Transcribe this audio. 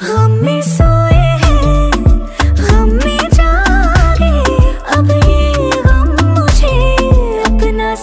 हमें सोए हैं अब मुझे अपना